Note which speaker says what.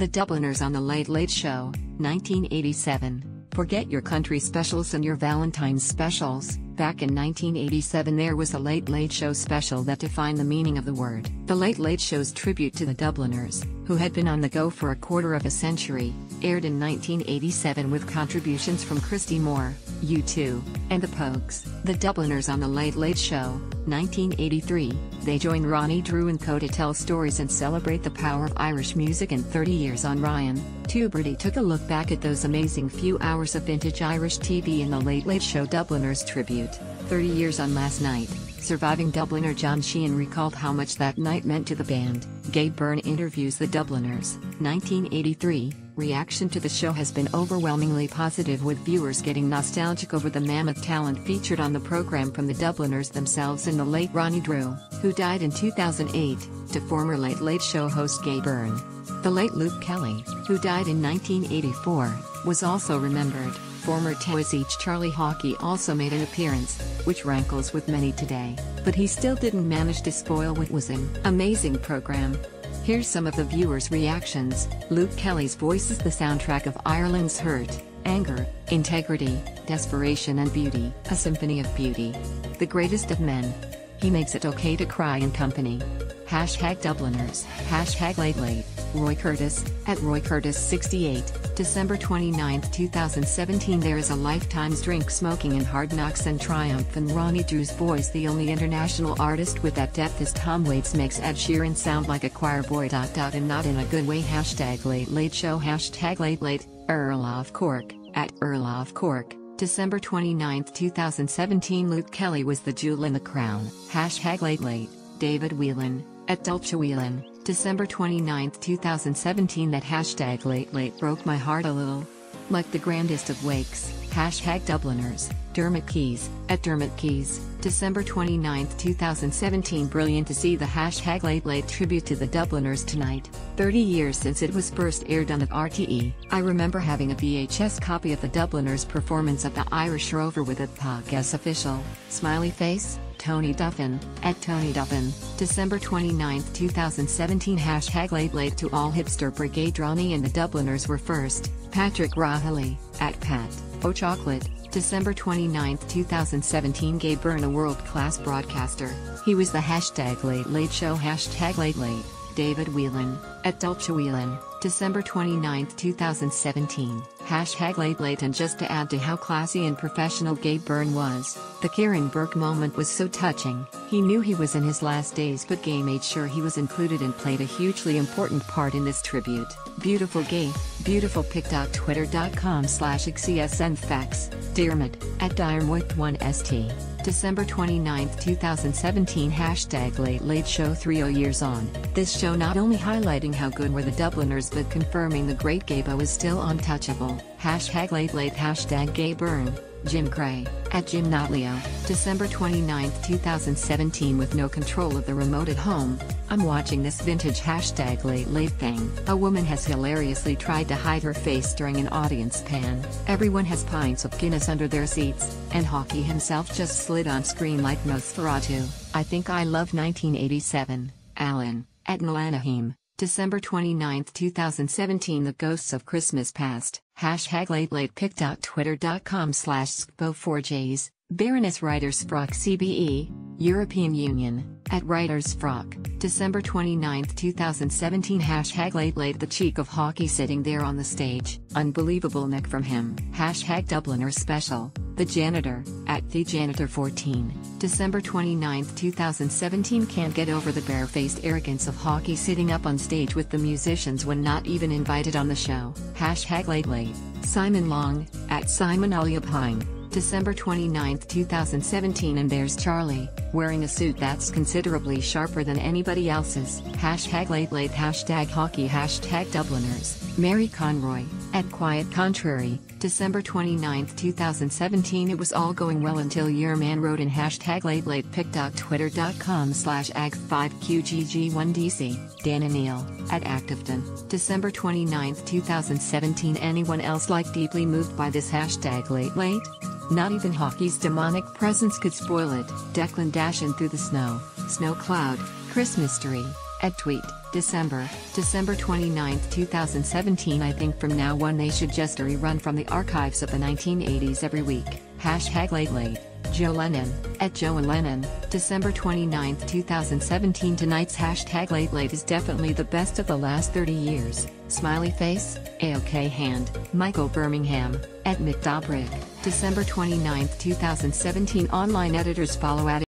Speaker 1: The Dubliners on The Late Late Show, 1987. Forget your country specials and your Valentine's specials. Back in 1987, there was a Late Late Show special that defined the meaning of the word. The Late Late Show's tribute to the Dubliners, who had been on the go for a quarter of a century, aired in 1987 with contributions from Christy Moore, U2, and the Pogues. The Dubliners on The Late Late Show, 1983, they join Ronnie Drew and Co to tell stories and celebrate the power of Irish music in 30 years on Ryan. Tubridy took a look back at those amazing few hours of vintage Irish TV in the Late Late Show Dubliners tribute, 30 years on last night. Surviving Dubliner John Sheahan recalled how much that night meant to the band. Gay Byrne interviews the Dubliners, 1983. Reaction to the show has been overwhelmingly positive with viewers getting nostalgic over the mammoth talent featured on the program from the Dubliners themselves and the late Ronnie Drew, who died in 2008, to former Late Late Show host Gay Byrne. The late Luke Kelly, who died in 1984, was also remembered. Former Taoiseach Charlie Haughey also made an appearance, which rankles with many today, but he still didn't manage to spoil what was an amazing program. Here's some of the viewers' reactions. Luke Kelly's voice is the soundtrack of Ireland's hurt, anger, integrity, desperation and beauty. A symphony of beauty. The greatest of men. He makes it okay to cry in company. Hashtag Dubliners. Hashtag Late Late. Roy Curtis, at Roy Curtis 68, December 29, 2017 There is a lifetime's drink smoking in Hard Knocks and Triumph and Ronnie Drew's voice The only international artist with that depth is Tom Waits makes Ed Sheeran sound like a choir boy. Dot dot and not in a good way Hashtag Late Late Show Hashtag Late Late, Earl of Cork, at Earl of Cork. December 29, 2017 Luke Kelly was the jewel in the crown. Hashtag Late Late, David Whelan, at Dulce Whelan. December 29, 2017 That hashtag late late broke my heart a little. Like the grandest of wakes, hashtag Dubliners, Dermot Keys, at Dermot Keys, December 29, 2017 Brilliant to see the hashtag late late tribute to the Dubliners tonight, 30 years since it was first aired on the RTE. I remember having a VHS copy of the Dubliners performance at the Irish Rover with a podcast official, smiley face, Tony Duffin, at Tony Duffin, December 29, 2017 Hashtag late late to all hipster brigade Ronnie and the Dubliners were first, Patrick Rahilly, at Pat, O Chocolate, December 29, 2017 Gay Byrne a world-class broadcaster, he was the hashtag late late show hashtag late late, David Whelan, at Dulce Whelan, December 29, 2017, hashtag late late and just to add to how classy and professional Gay Byrne was, the Ciarán Bourke moment was so touching, he knew he was in his last days but Gabe made sure he was included and played a hugely important part in this tribute. Beautiful Gabe, beautiful pic.twitter.com slash facts, Dermot, at Diarmoit1st. December 29, 2017 Hashtag Late Late Show 30 years on. This show not only highlighting how good were the Dubliners but confirming the great Gaybo is still untouchable. Hashtag Late Late Hashtag Gay Byrne. Jim Cray, at Jim Notleo, December 29, 2017 with no control of the remote at home, I'm watching this vintage hashtag late late thing. A woman has hilariously tried to hide her face during an audience pan. Everyone has pints of Guinness under their seats, and Haughey himself just slid on screen like Nosferatu. I think I love 1987, Alan, at Nalanaheem. December 29, 2017 The Ghosts of Christmas Past, hashtag late late pic.twitter.com slash spo4js, Baroness Writers Frock CBE, European Union, at Writers Frock, December 29, 2017 Hashtag late late the cheek of Haughey sitting there on the stage, unbelievable neck from him, hashtag Dubliner special, the janitor, at the janitor 14, December 29, 2017 Can't get over the barefaced arrogance of Haughey sitting up on stage with the musicians when not even invited on the show, hashtag late late, Simon Long, at Simon Pine. December 29, 2017 and there's Charlie, wearing a suit that's considerably sharper than anybody else's, hashtag late late. Hashtag Haughey hashtag Dubliners, Mary Conroy, at Quiet Contrary, December 29, 2017 It was all going well until your man wrote in hashtag late late. pic.twitter.com slash ag5qgg1dc, Dan Neal, at Activeton, December 29, 2017 Anyone else like deeply moved by this hashtag late late? Not even Haughey's demonic presence could spoil it. Declan dashing through the snow, snow cloud, Christmas tree, At tweet, December, December 29, 2017 I think from now on they should just rerun from the archives of the 1980s every week. Hashtag late late. Joe Lennon, at Joe and Lennon, December 29, 2017 Tonight's hashtag late late is definitely the best of the last 30 years. Smiley face, AOK hand, Michael Birmingham, at Mick Dobrik, December 29, 2017 Online editors follow at